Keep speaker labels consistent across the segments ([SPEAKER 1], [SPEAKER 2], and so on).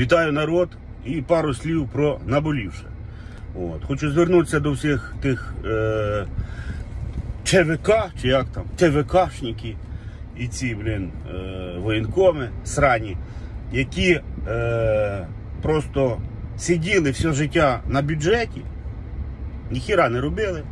[SPEAKER 1] Вітаю народ і пару слів про наболівше. От. Хочу звернутися до всіх тих е, ЧВК, чи як там, ТВКшники і ці, блін, е, воєнкоми срані, які е, просто сиділи все життя на бюджеті, ніхіра не робили.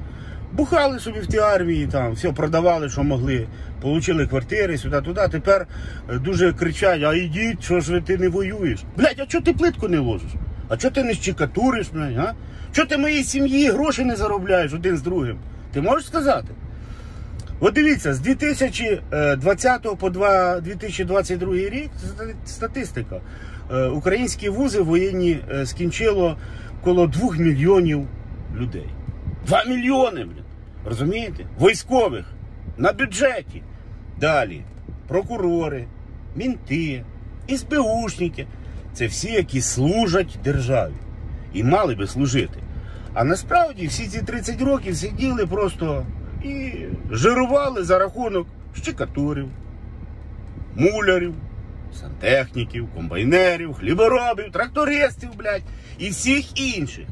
[SPEAKER 1] Бухали собі в тій армії, там, все продавали, що могли, отримали квартири сюди-туди. Тепер е, дуже кричать, а йдіть, що ж ви ти не воюєш? Блядь, а чого ти плитку не ложиш? А чого ти не щекатуриш, блядь, а? Чого ти моїй сім'ї гроші не заробляєш один з другим? Ти можеш сказати? От дивіться, з 2020 по 2022 рік статистика. Е, Українські вузи воєнні е, скінчило коло 2 мільйонів людей. 2 мільйони, блін. Розумієте? Військових на бюджеті. Далі прокурори, мінти, СБУшники. Це всі, які служать державі і мали би служити. А насправді всі ці 30 років сиділи просто і жирували за рахунок щекатурів, мулярів, сантехніків, комбайнерів, хліборобів, трактористів, блядь, і всіх інших.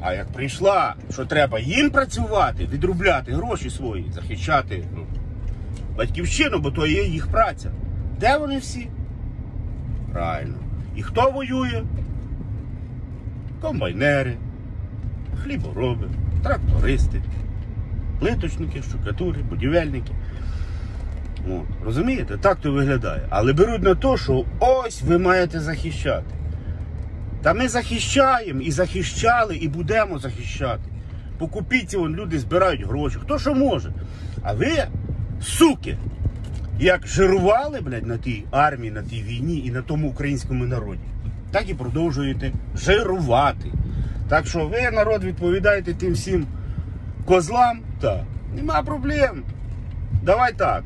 [SPEAKER 1] А як прийшла, що треба їм працювати, відробляти гроші свої, захищати ну, батьківщину, бо то є їх праця. Де вони всі? Правильно. І хто воює? Комбайнери, хлібороби, трактористи, плиточники, штукатури, будівельники. От, розумієте? Так то виглядає. Але беруть на те, що ось ви маєте захищати. Та ми захищаємо і захищали, і будемо захищати. По вон люди збирають гроші. Хто що може. А ви, суки, як жирували, блядь, на тій армії, на тій війні і на тому українському народі, так і продовжуєте жирувати. Так що ви, народ, відповідаєте тим всім козлам, так, нема проблем. Давай так.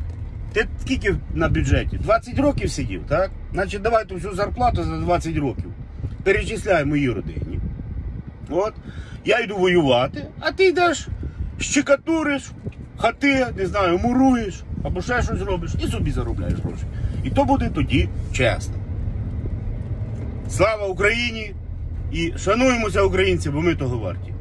[SPEAKER 1] Ти скільки на бюджеті? 20 років сидів, так? Значить, давайте всю зарплату за 20 років. Перечисляй моїй родині. От, я йду воювати, а ти йдеш, щекатуриш, хати, не знаю, муруєш, або ще щось робиш і собі заробляєш гроші. І то буде тоді чесно. Слава Україні! І шануємося українці, бо ми того варті.